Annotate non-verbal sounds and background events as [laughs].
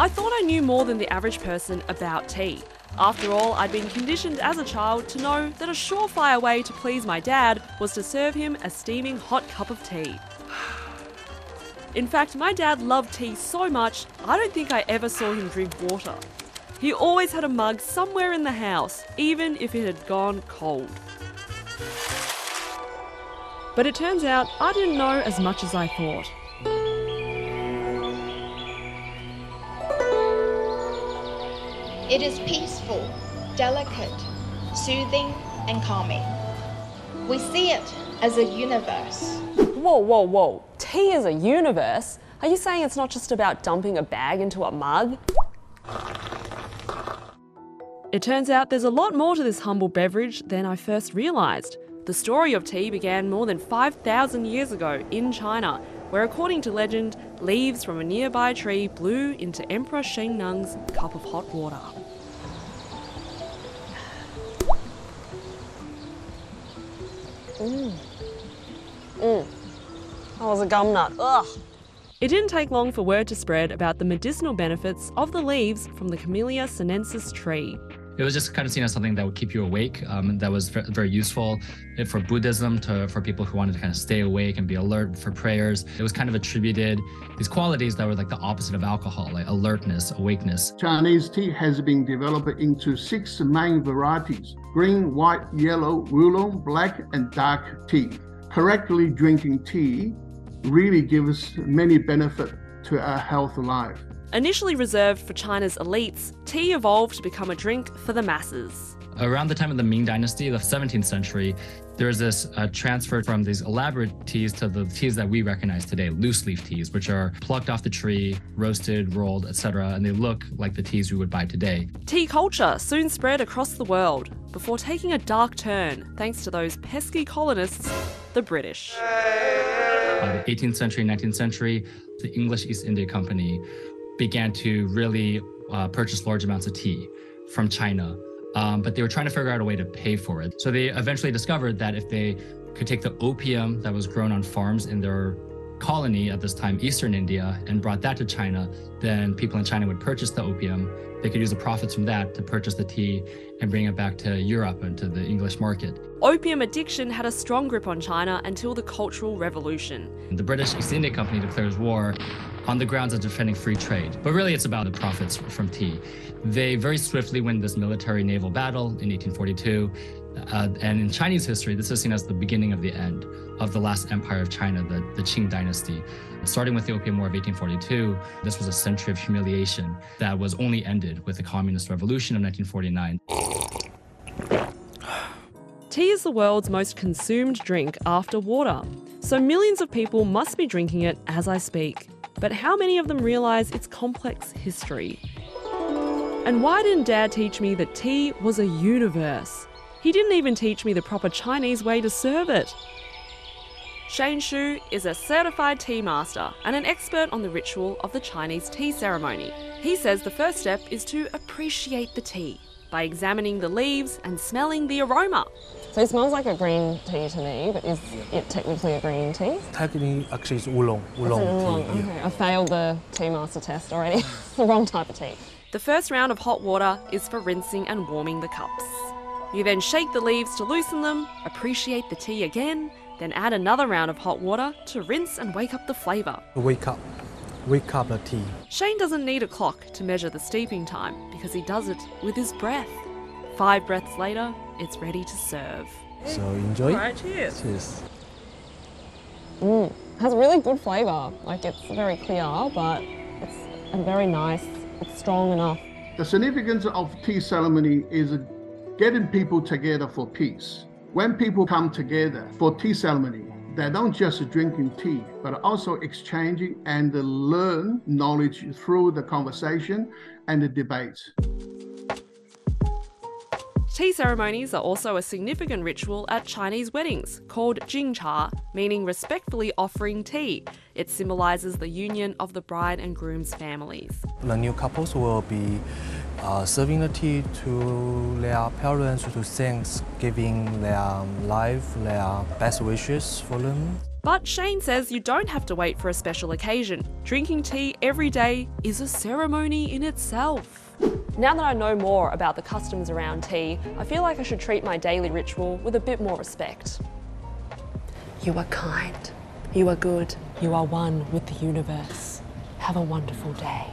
I thought I knew more than the average person about tea. After all, I'd been conditioned as a child to know that a surefire way to please my dad was to serve him a steaming hot cup of tea. In fact, my dad loved tea so much, I don't think I ever saw him drink water. He always had a mug somewhere in the house, even if it had gone cold. But it turns out I didn't know as much as I thought. It is peaceful, delicate, soothing, and calming. We see it as a universe. Whoa, whoa, whoa. Tea is a universe? Are you saying it's not just about dumping a bag into a mug? It turns out there's a lot more to this humble beverage than I first realised. The story of tea began more than 5,000 years ago in China, where, according to legend, leaves from a nearby tree blew into Emperor Shen Nung's cup of hot water. Mm. Mm. That was a gum nut. Ugh. It didn't take long for word to spread about the medicinal benefits of the leaves from the Camellia sinensis tree. It was just kind of seen as something that would keep you awake. Um, that was very useful for Buddhism to for people who wanted to kind of stay awake and be alert for prayers. It was kind of attributed these qualities that were like the opposite of alcohol, like alertness, awakeness. Chinese tea has been developed into six main varieties: green, white, yellow, oolong, black, and dark tea. Correctly drinking tea really gives many benefits to our health life. Initially reserved for China's elites, tea evolved to become a drink for the masses. Around the time of the Ming Dynasty, the 17th century, there's this uh, transfer from these elaborate teas to the teas that we recognize today, loose leaf teas, which are plucked off the tree, roasted, rolled, etc., and they look like the teas we would buy today. Tea culture soon spread across the world before taking a dark turn thanks to those pesky colonists, the British. Uh, the 18th century, 19th century, the English East India Company began to really uh, purchase large amounts of tea from China. Um, but they were trying to figure out a way to pay for it. So they eventually discovered that if they could take the opium that was grown on farms in their colony at this time, Eastern India, and brought that to China, then people in China would purchase the opium. They could use the profits from that to purchase the tea and bring it back to Europe and to the English market. Opium addiction had a strong grip on China until the Cultural Revolution. The British East India Company declares war on the grounds of defending free trade. But really, it's about the profits from tea. They very swiftly win this military naval battle in 1842. Uh, and in Chinese history, this is seen as the beginning of the end of the last empire of China, the, the Qing dynasty. Starting with the Opium War of 1842, this was a century of humiliation that was only ended with the Communist Revolution of 1949. Tea is the world's most consumed drink after water, so millions of people must be drinking it as I speak. But how many of them realise its complex history? And why didn't Dad teach me that tea was a universe? He didn't even teach me the proper Chinese way to serve it. Shane Shu is a certified tea master and an expert on the ritual of the Chinese tea ceremony. He says the first step is to appreciate the tea by examining the leaves and smelling the aroma. So it smells like a green tea to me, but is it technically a green tea? Technically, actually, it's oolong. Oolong, oolong. tea. Okay, I failed the tea master test already. [laughs] the wrong type of tea. The first round of hot water is for rinsing and warming the cups. You then shake the leaves to loosen them, appreciate the tea again, then add another round of hot water to rinse and wake up the flavour. Wake up. Wake up the tea. Shane doesn't need a clock to measure the steeping time because he does it with his breath. Five breaths later, it's ready to serve. So enjoy. Alright, cheers. Cheers. Mmm, has a really good flavour. Like it's very clear, but it's very nice. It's strong enough. The significance of tea ceremony is getting people together for peace. When people come together for tea ceremony, they're not just drinking tea, but also exchanging and learn knowledge through the conversation and the debates. Tea ceremonies are also a significant ritual at Chinese weddings called Jingcha, meaning respectfully offering tea. It symbolises the union of the bride and groom's families. The new couples will be uh, serving the tea to their parents to thanks, giving their life, their best wishes for them. But Shane says you don't have to wait for a special occasion. Drinking tea every day is a ceremony in itself. Now that I know more about the customs around tea, I feel like I should treat my daily ritual with a bit more respect. You are kind. You are good. You are one with the universe. Have a wonderful day.